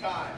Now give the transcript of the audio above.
time.